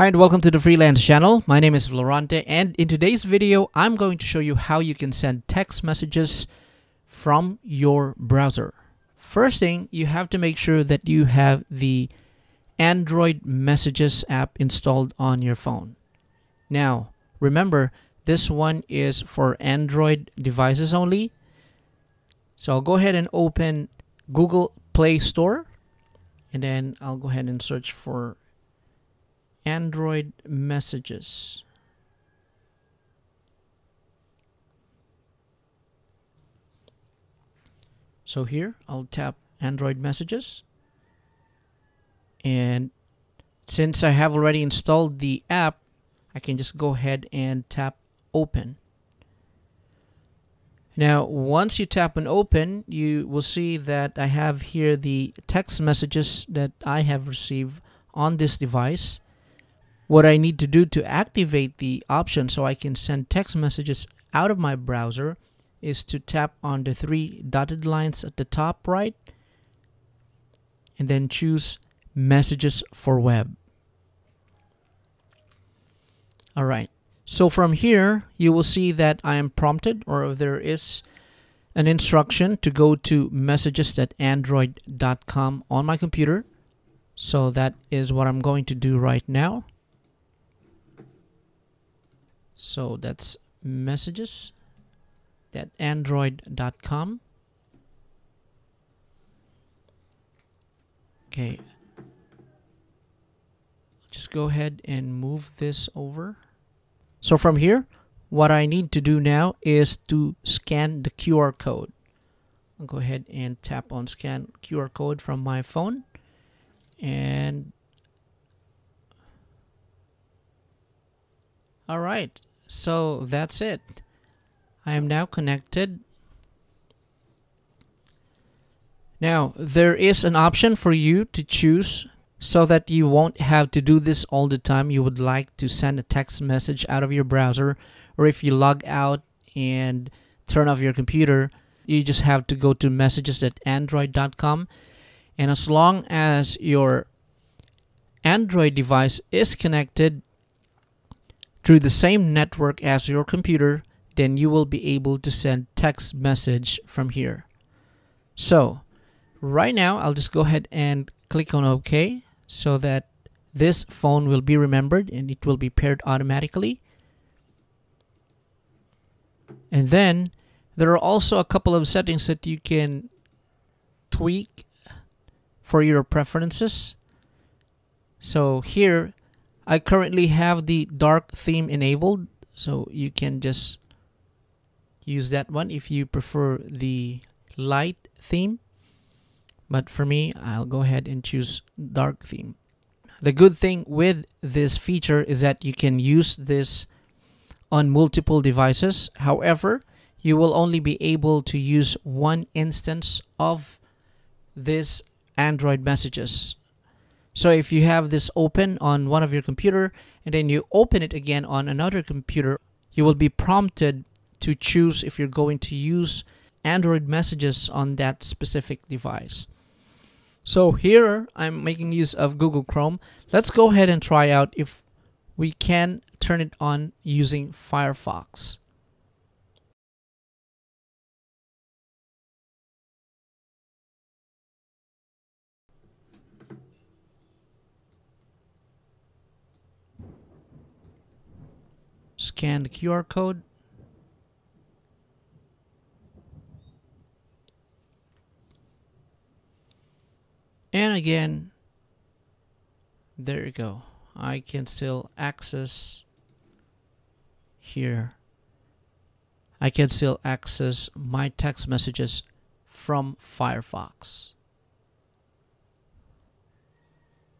Hi and welcome to the Freelance channel. My name is Florante and in today's video, I'm going to show you how you can send text messages from your browser. First thing, you have to make sure that you have the Android Messages app installed on your phone. Now, remember, this one is for Android devices only. So I'll go ahead and open Google Play Store and then I'll go ahead and search for Android messages. So here I'll tap Android messages and since I have already installed the app I can just go ahead and tap open. Now, once you tap on open, you will see that I have here the text messages that I have received on this device. What I need to do to activate the option so I can send text messages out of my browser is to tap on the three dotted lines at the top right and then choose messages for web. Alright, so from here you will see that I am prompted or there is an instruction to go to messages.android.com on my computer. So that is what I'm going to do right now. So that's messages that android.com. Okay. Just go ahead and move this over. So from here, what I need to do now is to scan the QR code. I'll go ahead and tap on scan QR code from my phone and all right so that's it. I am now connected. Now there is an option for you to choose so that you won't have to do this all the time. You would like to send a text message out of your browser or if you log out and turn off your computer you just have to go to messages at android.com and as long as your Android device is connected through the same network as your computer, then you will be able to send text message from here. So right now, I'll just go ahead and click on OK so that this phone will be remembered and it will be paired automatically. And then there are also a couple of settings that you can tweak for your preferences. So here I currently have the dark theme enabled so you can just use that one if you prefer the light theme. But for me I'll go ahead and choose dark theme. The good thing with this feature is that you can use this on multiple devices. However you will only be able to use one instance of this Android messages so if you have this open on one of your computer and then you open it again on another computer, you will be prompted to choose if you're going to use Android messages on that specific device. So here I'm making use of Google Chrome. Let's go ahead and try out if we can turn it on using Firefox. Scan the QR code. And again, there you go. I can still access here. I can still access my text messages from Firefox.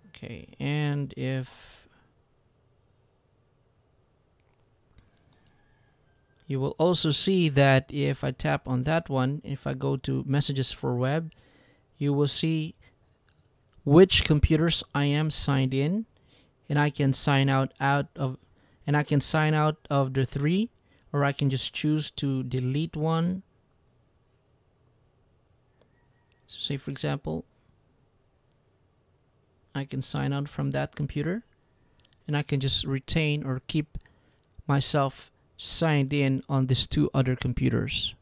Okay, and if you will also see that if I tap on that one, if I go to messages for web, you will see which computers I am signed in and I can sign out out of and I can sign out of the three or I can just choose to delete one. So say for example, I can sign out from that computer. and I can just retain or keep myself signed in on these two other computers.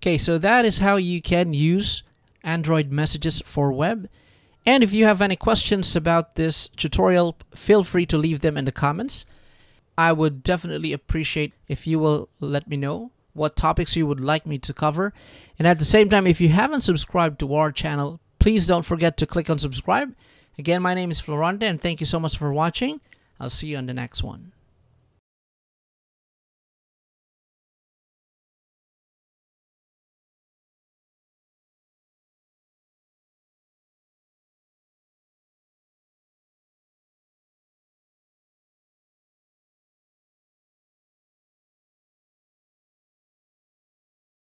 Okay, so that is how you can use Android messages for web. And if you have any questions about this tutorial, feel free to leave them in the comments. I would definitely appreciate if you will let me know what topics you would like me to cover. And at the same time, if you haven't subscribed to our channel, please don't forget to click on subscribe. Again, my name is Florante and thank you so much for watching. I'll see you on the next one.